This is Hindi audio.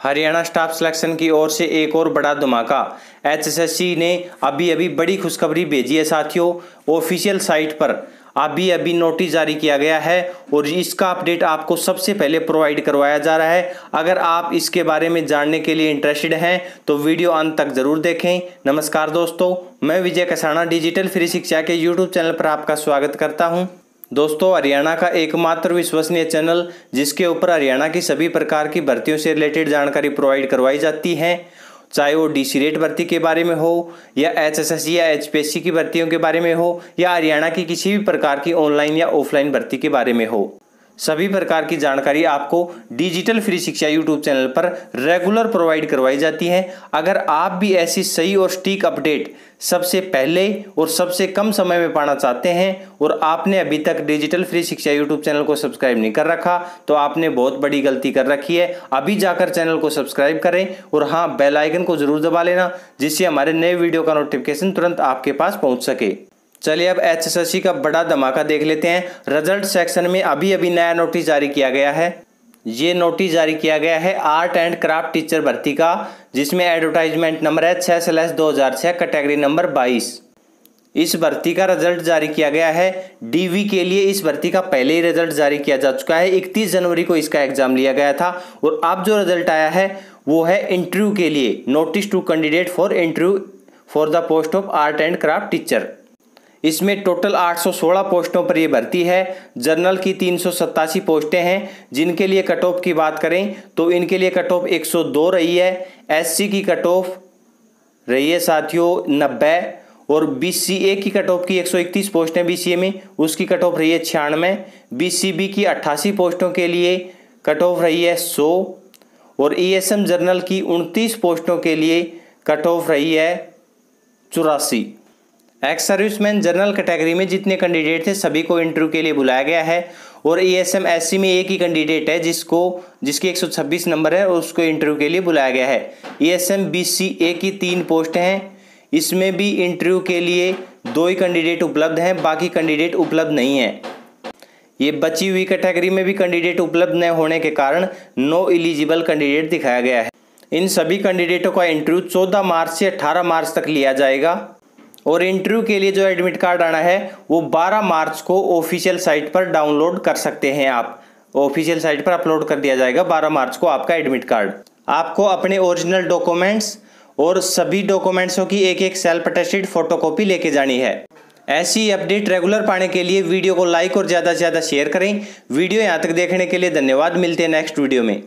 हरियाणा स्टाफ सिलेक्शन की ओर से एक और बड़ा धमाका। एचएसएससी ने अभी अभी बड़ी खुशखबरी भेजी है साथियों, ऑफिशियल साइट पर। अभी अभी नोटिस जारी किया गया है और इसका अपडेट आपको सबसे पहले प्रोवाइड करवाया जा रहा है। अगर आप इसके बारे में जानने के लिए इंटरेस्टेड हैं तो वीडियो अंत तक ज़रूर देखें। नमस्कार दोस्तों, मैं विजय कसाना डिजिटल फ्री शिक्षा के यूट्यूब चैनल पर आपका स्वागत करता हूँ। दोस्तों, हरियाणा का एकमात्र विश्वसनीय चैनल, जिसके ऊपर हरियाणा की सभी प्रकार की भर्तियों से रिलेटेड जानकारी प्रोवाइड करवाई जाती है। चाहे वो डी सी रेट भर्ती के बारे में हो, या एच एस एस या एच पी एस सी की भर्तियों के बारे में हो, या हरियाणा की किसी भी प्रकार की ऑनलाइन या ऑफलाइन भर्ती के बारे में हो। सभी प्रकार की जानकारी आपको डिजिटल फ्री शिक्षा यूट्यूब चैनल पर रेगुलर प्रोवाइड करवाई जाती है। अगर आप भी ऐसी सही और स्टीक अपडेट सबसे पहले और सबसे कम समय में पाना चाहते हैं और आपने अभी तक digital free Shiksha YouTube channel को सब्सक्राइब नहीं कर रखा तो आपने बहुत बड़ी गलती कर रखी है। अभी जाकर चैनल को सब्सक्राइब करें और हाँ बेल आइकन को ज़रूर दबा लेना, जिससे हमारे नए वीडियो का नोटिफिकेशन तुरंत आपके पास पहुँच सके। चलिए अब एच का बड़ा धमाका देख लेते हैं। रिज़ल्ट सेक्शन में अभी अभी नया नोटिस जारी किया गया है। ये नोटिस जारी किया गया है आर्ट एंड क्राफ्ट टीचर भर्ती का, जिसमें एडवर्टाइजमेंट नंबर है छः स्लैश दो हज़ार छः कैटेगरी नंबर बाईस। इस भर्ती का रिज़ल्ट जारी किया गया है। डीवी के लिए इस भर्ती का पहले ही रिज़ल्ट जारी किया जा चुका है। इकतीस जनवरी को इसका एग्ज़ाम लिया गया था और अब जो रिज़ल्ट आया है, वो है इंटरव्यू के लिए। Notice to candidate for interview for the post of art and craft teacher. इसमें टोटल 816 पोस्टों पर ये भर्ती है। जनरल की तीन सौ सत्तासी पोस्टें हैं। जिनके लिए कट ऑफ़ की बात करें तो इनके लिए कट ऑफ़ 102 रही है। एससी की कट ऑफ़ रही है साथियों 90 और बीसीए की कट ऑफ़ की 131 पोस्टें बीसीए में, उसकी कट ऑफ़ रही है छियानवे। बीसीबी की 88 पोस्टों के लिए कट ऑफ़ रही है 100 और ईएसएम जर्नल की 29 पोस्टों के लिए कट ऑफ़ रही है चौरासी। एक्स सर्विसमैन जनरल कैटेगरी में जितने कैंडिडेट थे, सभी को इंटरव्यू के लिए बुलाया गया है। और E S M S C में एक ही कैंडिडेट है, जिसको, जिसकी 126 नंबर है, और उसको इंटरव्यू के लिए बुलाया गया है। E S M B C A की तीन पोस्ट हैं। इसमें भी इंटरव्यू के लिए दो ही कैंडिडेट उपलब्ध हैं, बाकी कैंडिडेट उपलब्ध नहीं है। ये बची हुई कैटेगरी में भी कैंडिडेट उपलब्ध न होने के कारण नो एलिजिबल कैंडिडेट दिखाया गया है। इन सभी कैंडिडेटों का इंटरव्यू 14 मार्च से 18 मार्च तक लिया जाएगा। और इंटरव्यू के लिए जो एडमिट कार्ड आना है, वो 12 मार्च को ऑफिशियल साइट पर डाउनलोड कर सकते हैं आप। ऑफिशियल साइट पर अपलोड कर दिया जाएगा 12 मार्च को आपका एडमिट कार्ड। आपको अपने ओरिजिनल डॉक्यूमेंट्स और सभी डॉक्यूमेंट्सों की एक एक सेल्फ अटेस्टेड फोटोकॉपी लेके जानी है। ऐसी अपडेट रेगुलर पाने के लिए वीडियो को लाइक और ज़्यादा से ज़्यादा शेयर करें। वीडियो यहाँ तक देखने के लिए धन्यवाद। मिलते हैं नेक्स्ट वीडियो में।